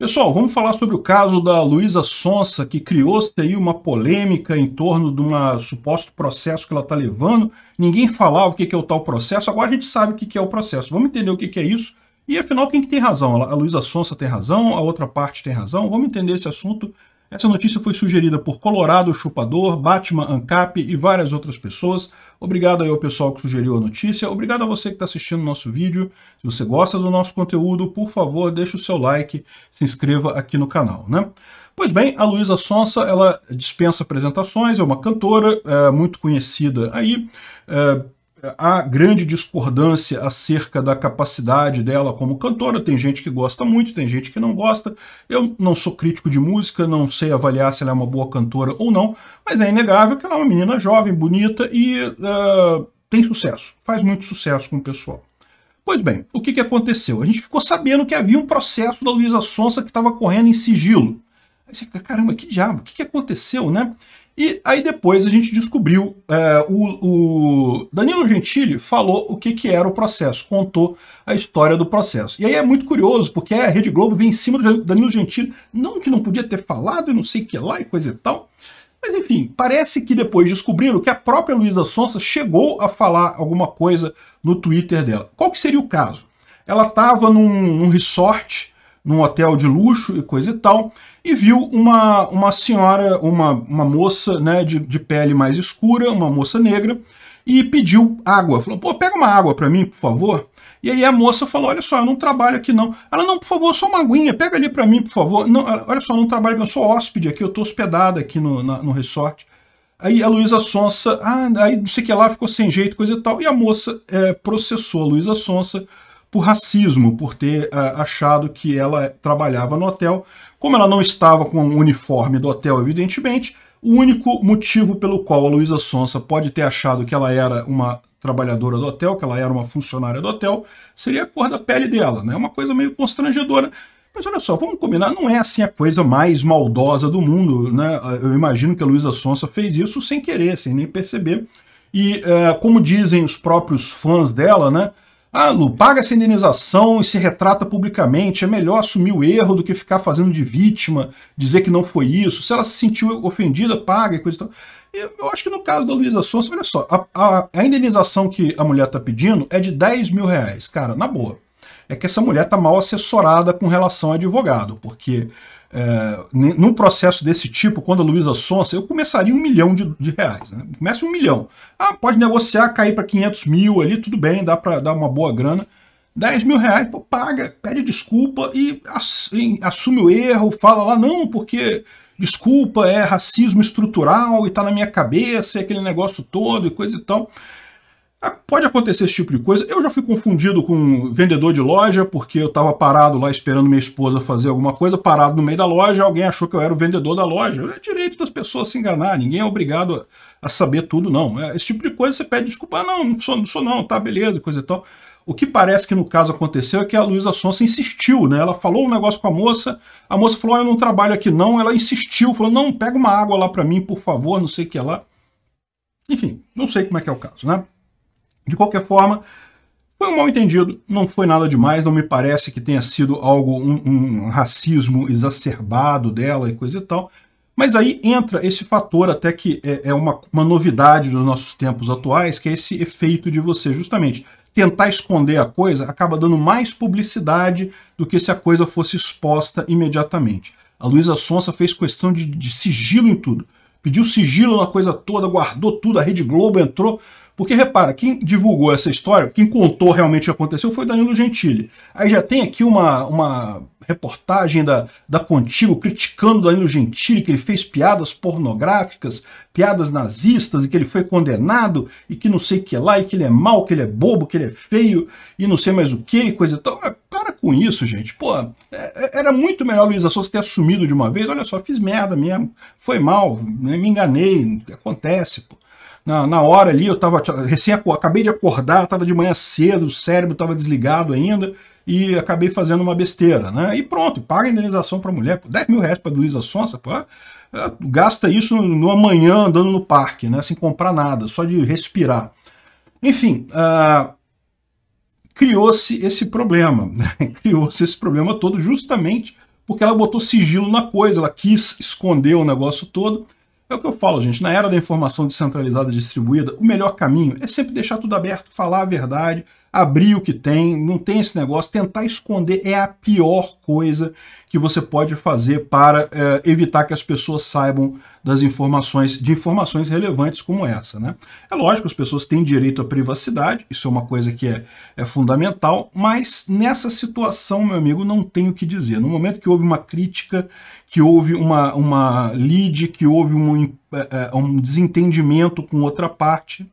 Pessoal, vamos falar sobre o caso da Luísa Sonsa, que criou-se aí uma polêmica em torno de um suposto processo que ela está levando. Ninguém falava o que é o tal processo, agora a gente sabe o que é o processo. Vamos entender o que é isso. E afinal, quem que tem razão? A Luísa Sonsa tem razão, a outra parte tem razão. Vamos entender esse assunto essa notícia foi sugerida por Colorado Chupador, Batman Ancap e várias outras pessoas. Obrigado aí ao pessoal que sugeriu a notícia. Obrigado a você que está assistindo o nosso vídeo. Se você gosta do nosso conteúdo, por favor, deixe o seu like, se inscreva aqui no canal. Né? Pois bem, a Luísa Sonsa, ela dispensa apresentações, é uma cantora é, muito conhecida aí, é, há grande discordância acerca da capacidade dela como cantora. Tem gente que gosta muito, tem gente que não gosta. Eu não sou crítico de música, não sei avaliar se ela é uma boa cantora ou não, mas é inegável que ela é uma menina jovem, bonita e uh, tem sucesso, faz muito sucesso com o pessoal. Pois bem, o que, que aconteceu? A gente ficou sabendo que havia um processo da Luísa Sonsa que estava correndo em sigilo. Aí você fica, caramba, que diabo, o que, que aconteceu, né? E aí depois a gente descobriu, é, o, o, Danilo Gentili falou o que, que era o processo, contou a história do processo. E aí é muito curioso, porque a Rede Globo vem em cima do Danilo Gentili, não que não podia ter falado e não sei o que lá e coisa e tal, mas enfim, parece que depois descobriram que a própria Luísa Sonsa chegou a falar alguma coisa no Twitter dela. Qual que seria o caso? Ela estava num, num resort, num hotel de luxo e coisa e tal, e viu uma, uma senhora, uma, uma moça né, de, de pele mais escura, uma moça negra, e pediu água. Falou, pô, pega uma água para mim, por favor. E aí a moça falou, olha só, eu não trabalho aqui não. Ela, não, por favor, só uma aguinha, pega ali para mim, por favor. Não, olha só, eu não trabalho, eu sou hóspede aqui, eu tô hospedada aqui no, na, no resort. Aí a Luísa Sonsa, ah, aí não sei o que lá, ficou sem jeito, coisa e tal. E a moça é, processou a Luísa Sonsa por racismo, por ter uh, achado que ela trabalhava no hotel. Como ela não estava com o uniforme do hotel, evidentemente, o único motivo pelo qual a Luísa Sonsa pode ter achado que ela era uma trabalhadora do hotel, que ela era uma funcionária do hotel, seria a cor da pele dela, né? Uma coisa meio constrangedora. Mas olha só, vamos combinar, não é assim a coisa mais maldosa do mundo, né? Eu imagino que a Luísa Sonsa fez isso sem querer, sem nem perceber. E, é, como dizem os próprios fãs dela, né? Ah, Lu, paga essa indenização e se retrata publicamente. É melhor assumir o erro do que ficar fazendo de vítima, dizer que não foi isso. Se ela se sentiu ofendida, paga e coisa e tal. Eu acho que no caso da Luísa Sonsa, olha só, a, a, a indenização que a mulher está pedindo é de 10 mil reais. Cara, na boa. É que essa mulher está mal assessorada com relação ao advogado, porque é, num processo desse tipo, quando a Luísa Sonsa, eu começaria um milhão de, de reais. Né? Comece um milhão. Ah, pode negociar, cair para 500 mil ali, tudo bem, dá para dar uma boa grana. 10 mil reais, pô, paga, pede desculpa e assume o erro, fala lá, não, porque desculpa, é racismo estrutural e tá na minha cabeça, é aquele negócio todo e coisa e tal. Ah, pode acontecer esse tipo de coisa. Eu já fui confundido com vendedor de loja, porque eu estava parado lá esperando minha esposa fazer alguma coisa, parado no meio da loja, alguém achou que eu era o vendedor da loja. É direito das pessoas se enganar, ninguém é obrigado a saber tudo, não. É, esse tipo de coisa você pede desculpa, ah, não, não sou, não sou não, tá, beleza, coisa e tal. O que parece que no caso aconteceu é que a Luísa Sonsa insistiu, né? Ela falou um negócio com a moça, a moça falou, ah, eu não trabalho aqui não, ela insistiu, falou, não, pega uma água lá para mim, por favor, não sei o que lá. Enfim, não sei como é que é o caso, né? De qualquer forma, foi um mal entendido, não foi nada demais, não me parece que tenha sido algo, um, um racismo exacerbado dela e coisa e tal. Mas aí entra esse fator até que é, é uma, uma novidade dos nossos tempos atuais, que é esse efeito de você justamente tentar esconder a coisa acaba dando mais publicidade do que se a coisa fosse exposta imediatamente. A Luísa Sonsa fez questão de, de sigilo em tudo. Pediu sigilo na coisa toda, guardou tudo, a Rede Globo entrou. Porque, repara, quem divulgou essa história, quem contou realmente o que aconteceu foi Danilo Gentili. Aí já tem aqui uma, uma reportagem da, da Contigo criticando Danilo Gentili, que ele fez piadas pornográficas, piadas nazistas, e que ele foi condenado, e que não sei o que lá, e que ele é mau, que ele é bobo, que ele é feio, e não sei mais o que, coisa e tal. Para com isso, gente. Pô, é, é, era muito melhor Luiz Assunção ter assumido de uma vez. Olha só, fiz merda mesmo, foi mal, né, me enganei, acontece, pô na, na hora ali, eu estava recém acabei de acordar, estava de manhã cedo, o cérebro estava desligado ainda, e acabei fazendo uma besteira, né? E pronto, paga a indenização para a mulher, 10 mil reais para Luísa Sonsa, pô, é, gasta isso no amanhã andando no parque, né? Sem comprar nada, só de respirar. Enfim, uh, criou-se esse problema, né? criou-se esse problema todo justamente porque ela botou sigilo na coisa, ela quis esconder o negócio todo. É o que eu falo, gente, na era da informação descentralizada distribuída, o melhor caminho é sempre deixar tudo aberto, falar a verdade, abrir o que tem, não tem esse negócio, tentar esconder é a pior coisa que você pode fazer para é, evitar que as pessoas saibam das informações, de informações relevantes como essa. Né? É lógico, as pessoas têm direito à privacidade, isso é uma coisa que é, é fundamental, mas nessa situação, meu amigo, não tenho o que dizer. No momento que houve uma crítica, que houve uma, uma lead, que houve um, é, é um desentendimento com outra parte,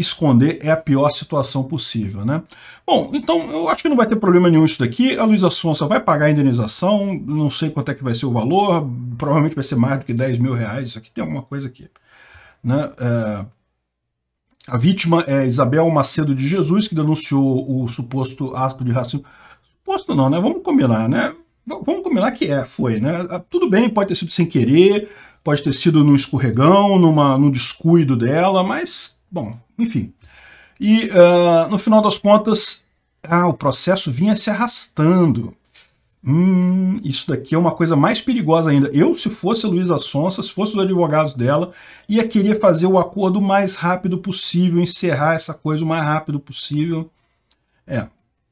esconder é a pior situação possível, né? Bom, então eu acho que não vai ter problema nenhum isso daqui. A Luísa Sonsa vai pagar a indenização, não sei quanto é que vai ser o valor, provavelmente vai ser mais do que 10 mil reais. Isso aqui tem alguma coisa aqui. Né? É... A vítima é Isabel Macedo de Jesus, que denunciou o suposto ato de racismo. Suposto não, né? Vamos combinar, né? Vamos combinar que é, foi, né? Tudo bem, pode ter sido sem querer, pode ter sido num escorregão, numa, num descuido dela, mas Bom, enfim. E uh, no final das contas, ah, o processo vinha se arrastando. Hum, isso daqui é uma coisa mais perigosa ainda. Eu, se fosse a Luísa Sonsa, se fosse os advogados dela, ia querer fazer o acordo o mais rápido possível, encerrar essa coisa o mais rápido possível. É.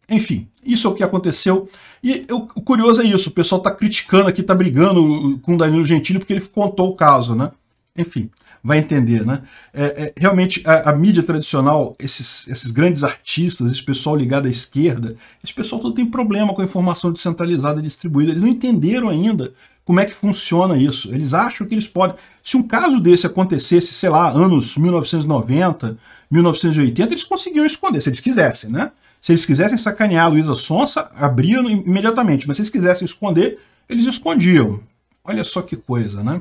Enfim, isso é o que aconteceu. E eu, o curioso é isso, o pessoal está criticando aqui, está brigando com o Danilo Gentili porque ele contou o caso, né? Enfim vai entender, né? É, é, realmente, a, a, mídia tradicional, esses, esses grandes artistas, esse pessoal ligado à esquerda, esse pessoal todo tem problema com a informação descentralizada e distribuída. Eles não entenderam ainda como é que funciona isso. Eles acham que eles podem... Se um caso desse acontecesse, sei lá, anos 1990, 1980, eles conseguiam esconder, se eles quisessem, né? Se eles quisessem sacanear a Luísa Sonsa, abriam imediatamente. Mas se eles quisessem esconder, eles escondiam. Olha só que coisa, né?